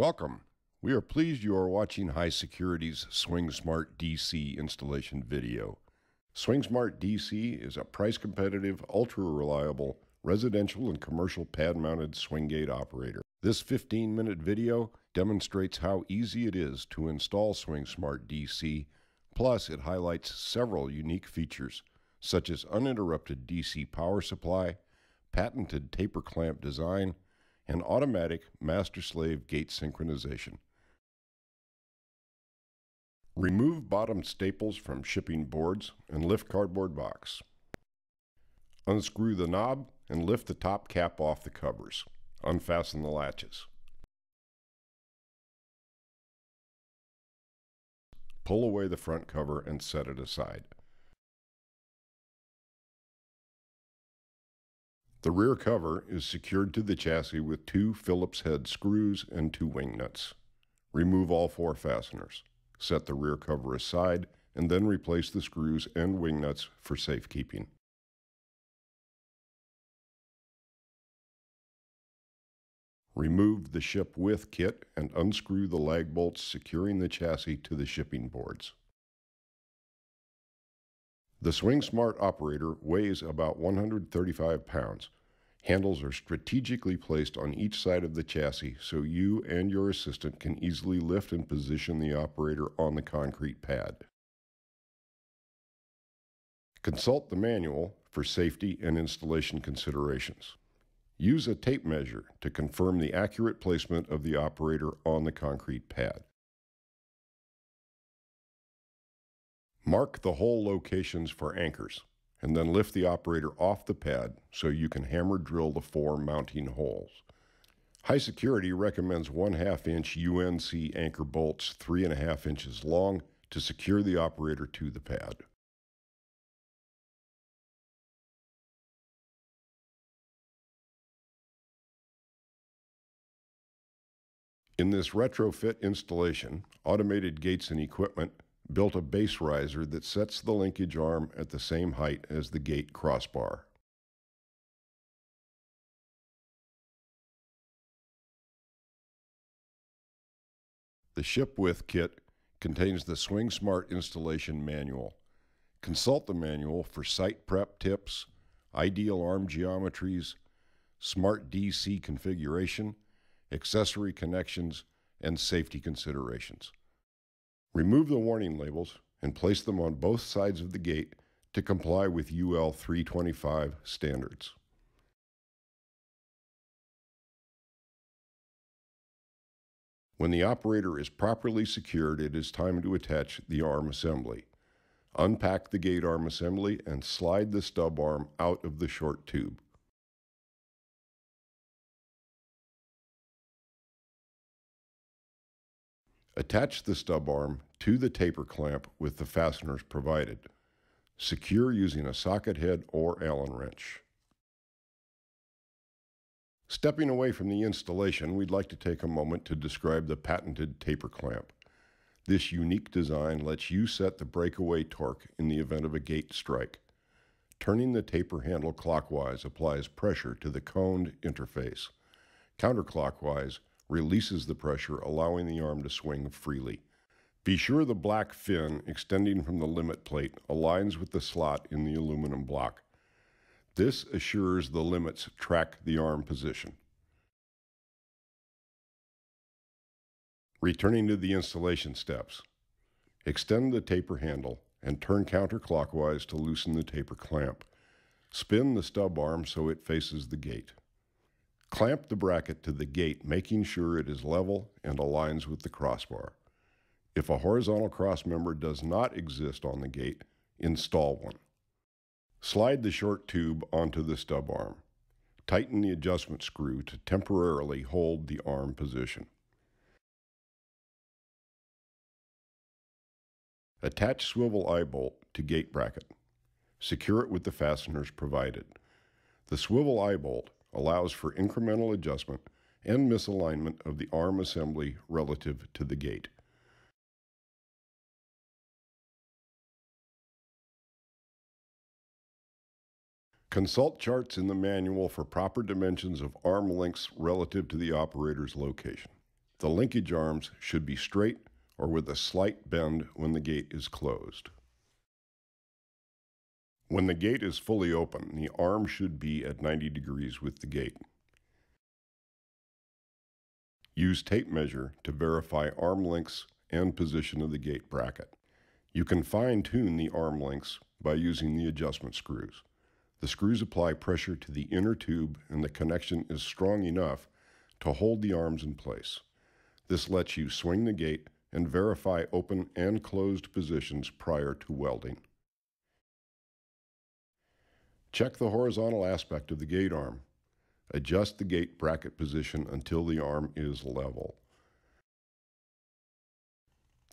Welcome. We are pleased you are watching HySecurity's SwingSmart DC installation video. SwingSmart DC is a price competitive, ultra reliable residential and commercial pad mounted swing gate operator. This 15 minute video demonstrates how easy it is to install SwingSmart DC, plus, it highlights several unique features such as uninterrupted DC power supply, patented taper clamp design, and automatic master slave gate synchronization. Remove bottom staples from shipping boards and lift cardboard box. Unscrew the knob and lift the top cap off the covers. Unfasten the latches. Pull away the front cover and set it aside. The rear cover is secured to the chassis with two Phillips head screws and two wing nuts. Remove all four fasteners. Set the rear cover aside and then replace the screws and wing nuts for safekeeping. Remove the ship with kit and unscrew the lag bolts securing the chassis to the shipping boards. The SwingSmart operator weighs about 135 pounds. Handles are strategically placed on each side of the chassis so you and your assistant can easily lift and position the operator on the concrete pad. Consult the manual for safety and installation considerations. Use a tape measure to confirm the accurate placement of the operator on the concrete pad. Mark the hole locations for anchors, and then lift the operator off the pad so you can hammer drill the four mounting holes. HySecurity recommends 1 half inch UNC anchor bolts 3.5 inches long to secure the operator to the pad. In this retrofit installation, Automated Gates and Equipment built a base riser that sets the linkage arm at the same height as the gate crossbar. The ship with kit contains the SwingSmart installation manual. Consult the manual for site prep tips, ideal arm geometries, smart DC configuration, accessory connections, and safety considerations. Remove the warning labels and place them on both sides of the gate to comply with UL 325 standards. When the operator is properly secured, it is time to attach the arm assembly. Unpack the gate arm assembly and slide the stub arm out of the short tube. Attach the stub arm to the taper clamp with the fasteners provided. Secure using a socket head or Allen wrench. Stepping away from the installation, we'd like to take a moment to describe the patented taper clamp. This unique design lets you set the breakaway torque in the event of a gate strike. Turning the taper handle clockwise applies pressure to the coned interface. Counterclockwise releases the pressure, allowing the arm to swing freely. Be sure the black fin extending from the limit plate aligns with the slot in the aluminum block. This assures the limits track the arm position. Returning to the installation steps. Extend the taper handle and turn counterclockwise to loosen the taper clamp. Spin the stub arm so it faces the gate. Clamp the bracket to the gate, making sure it is level and aligns with the crossbar. If a horizontal cross member does not exist on the gate, install one. Slide the short tube onto the stub arm. Tighten the adjustment screw to temporarily hold the arm position. Attach swivel eye bolt to gate bracket. Secure it with the fasteners provided. The swivel eye bolt allows for incremental adjustment and misalignment of the arm assembly relative to the gate. Consult charts in the manual for proper dimensions of arm lengths relative to the operator's location. The linkage arms should be straight or with a slight bend when the gate is closed. When the gate is fully open, the arm should be at 90 degrees with the gate. Use tape measure to verify arm lengths and position of the gate bracket. You can fine tune the arm lengths by using the adjustment screws. The screws apply pressure to the inner tube and the connection is strong enough to hold the arms in place. This lets you swing the gate and verify open and closed positions prior to welding. Check the horizontal aspect of the gate arm. Adjust the gate bracket position until the arm is level.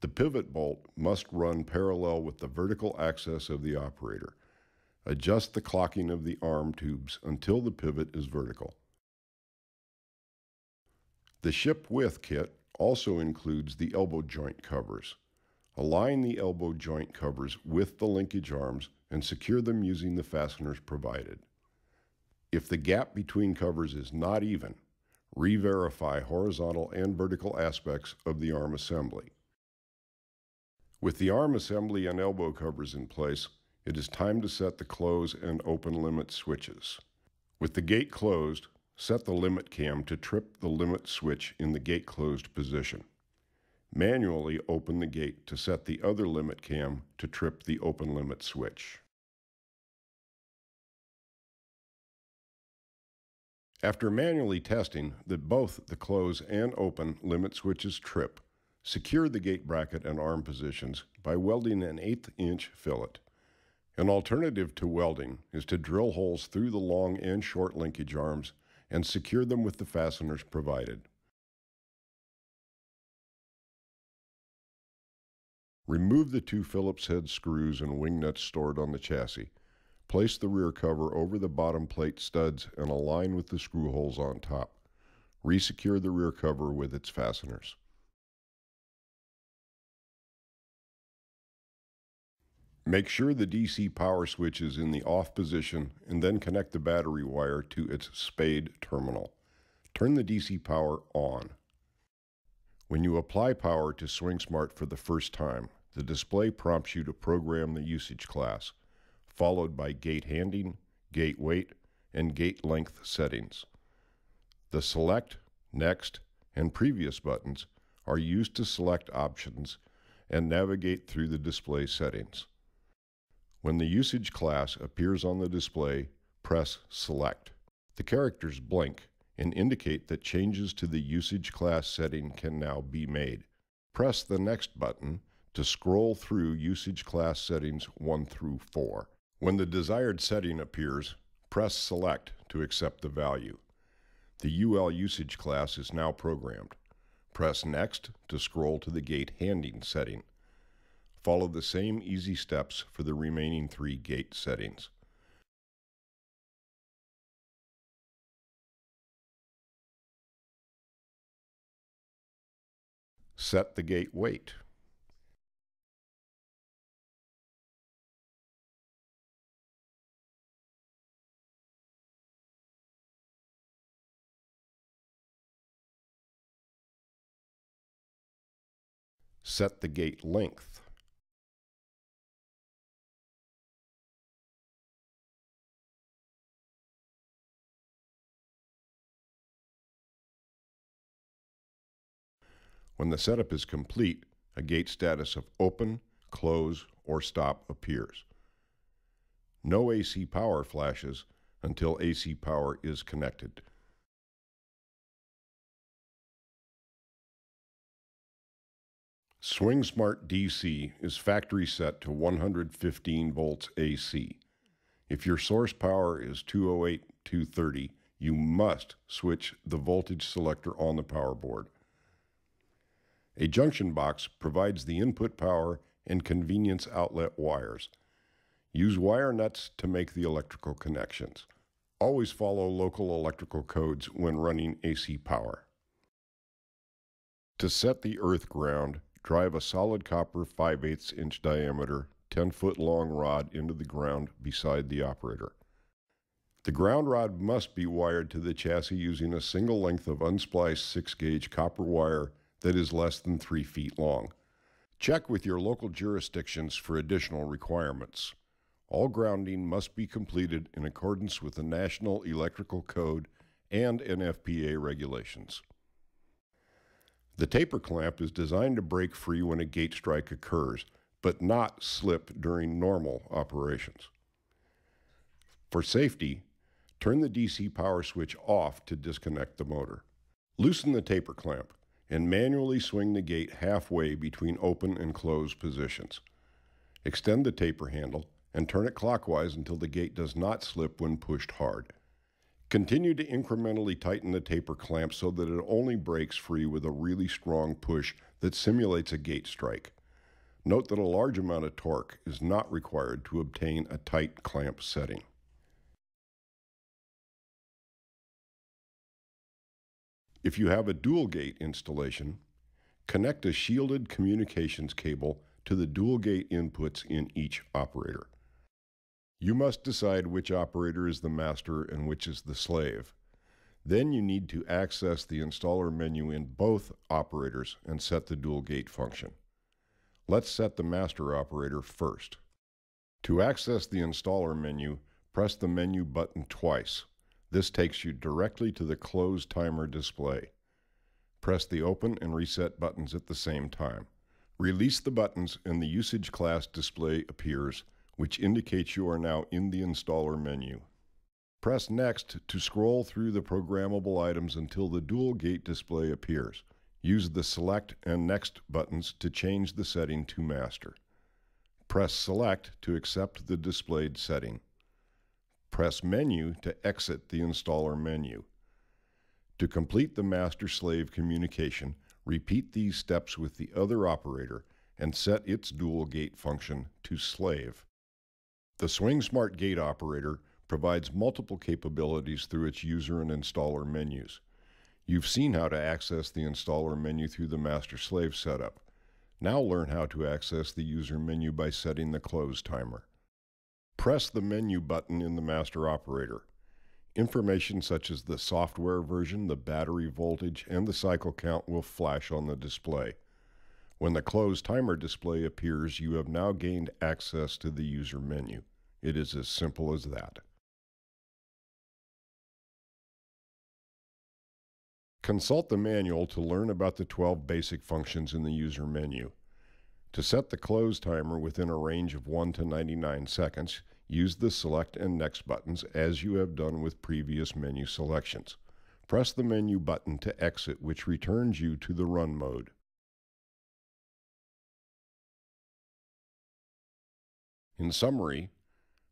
The pivot bolt must run parallel with the vertical axis of the operator. Adjust the clocking of the arm tubes until the pivot is vertical. The ship with kit also includes the elbow joint covers. Align the elbow joint covers with the linkage arms and secure them using the fasteners provided. If the gap between covers is not even, re-verify horizontal and vertical aspects of the arm assembly. With the arm assembly and elbow covers in place, it is time to set the close and open limit switches. With the gate closed, set the limit cam to trip the limit switch in the gate closed position. Manually open the gate to set the other limit cam to trip the open limit switch. After manually testing that both the close and open limit switches trip, secure the gate bracket and arm positions by welding an eighth inch fillet. An alternative to welding is to drill holes through the long and short linkage arms and secure them with the fasteners provided. Remove the two Phillips head screws and wing nuts stored on the chassis. Place the rear cover over the bottom plate studs and align with the screw holes on top. Resecure the rear cover with its fasteners. Make sure the DC power switch is in the off position and then connect the battery wire to its spade terminal. Turn the DC power on. When you apply power to SwingSmart for the first time, the display prompts you to program the usage class followed by gate handing, gate weight, and gate length settings. The Select, Next, and Previous buttons are used to select options and navigate through the display settings. When the usage class appears on the display, press Select. The characters blink and indicate that changes to the usage class setting can now be made. Press the Next button to scroll through usage class settings 1 through 4. When the desired setting appears, press Select to accept the value. The UL usage class is now programmed. Press Next to scroll to the gate handing setting. Follow the same easy steps for the remaining three gate settings. Set the gate weight. Set the gate length. When the setup is complete, a gate status of open, close, or stop appears. No AC power flashes until AC power is connected. SwingSmart DC is factory set to 115 volts AC. If your source power is 208 230, you must switch the voltage selector on the power board. A junction box provides the input power and convenience outlet wires. Use wire nuts to make the electrical connections. Always follow local electrical codes when running AC power. To set the earth ground, drive a solid copper 5 8 inch diameter, 10 foot long rod into the ground beside the operator. The ground rod must be wired to the chassis using a single length of unspliced 6 gauge copper wire that is less than 3 feet long. Check with your local jurisdictions for additional requirements. All grounding must be completed in accordance with the National Electrical Code and NFPA regulations. The taper clamp is designed to break free when a gate strike occurs, but not slip during normal operations. For safety, turn the DC power switch off to disconnect the motor. Loosen the taper clamp and manually swing the gate halfway between open and closed positions. Extend the taper handle and turn it clockwise until the gate does not slip when pushed hard. Continue to incrementally tighten the taper clamp so that it only breaks free with a really strong push that simulates a gate strike. Note that a large amount of torque is not required to obtain a tight clamp setting. If you have a dual gate installation, connect a shielded communications cable to the dual gate inputs in each operator. You must decide which operator is the master and which is the slave. Then you need to access the installer menu in both operators and set the dual gate function. Let's set the master operator first. To access the installer menu, press the menu button twice. This takes you directly to the close timer display. Press the open and reset buttons at the same time. Release the buttons and the usage class display appears, which indicates you are now in the installer menu. Press Next to scroll through the programmable items until the dual gate display appears. Use the Select and Next buttons to change the setting to Master. Press Select to accept the displayed setting. Press Menu to exit the installer menu. To complete the master-slave communication, repeat these steps with the other operator and set its dual gate function to slave. The SwingSmart Gate operator provides multiple capabilities through its user and installer menus. You've seen how to access the installer menu through the master-slave setup. Now learn how to access the user menu by setting the close timer. Press the menu button in the master operator. Information such as the software version, the battery voltage, and the cycle count will flash on the display. When the close timer display appears, you have now gained access to the user menu. It is as simple as that. Consult the manual to learn about the 12 basic functions in the user menu. To set the close timer within a range of 1 to 99 seconds, use the Select and Next buttons as you have done with previous menu selections. Press the menu button to exit, which returns you to the Run mode. In summary,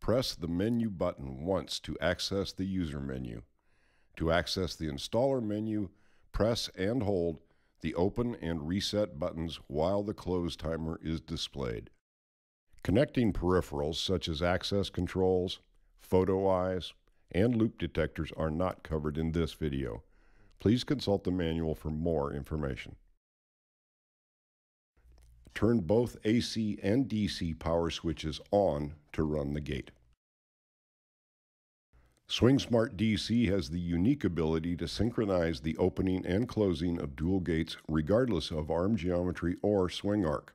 press the menu button once to access the user menu. To access the installer menu, press and hold the open and reset buttons while the close timer is displayed. Connecting peripherals such as access controls, photo eyes, and loop detectors are not covered in this video. Please consult the manual for more information. Turn both AC and DC power switches on to run the gate. SwingSmart DC has the unique ability to synchronize the opening and closing of dual gates regardless of arm geometry or swing arc.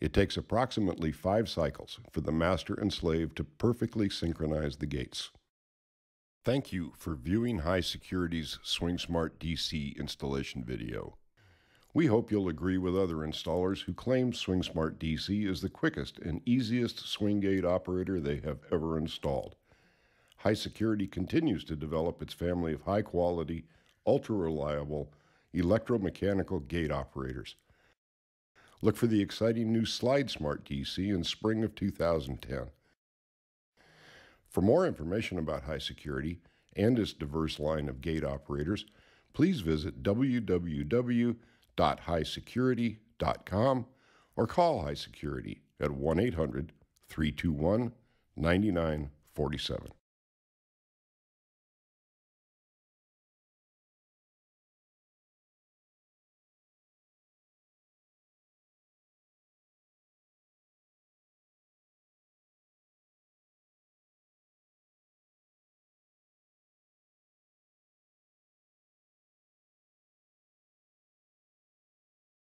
It takes approximately five cycles for the master and slave to perfectly synchronize the gates. Thank you for viewing HySecurity's SwingSmart DC installation video. We hope you'll agree with other installers who claim SwingSmart DC is the quickest and easiest swing gate operator they have ever installed. HySecurity continues to develop its family of high quality, ultra reliable electromechanical gate operators. Look for the exciting new SlideSmart DC in spring of 2010. For more information about HySecurity and its diverse line of gate operators, please visit www.hysecurity.com or call HySecurity at 1 800 321 9947.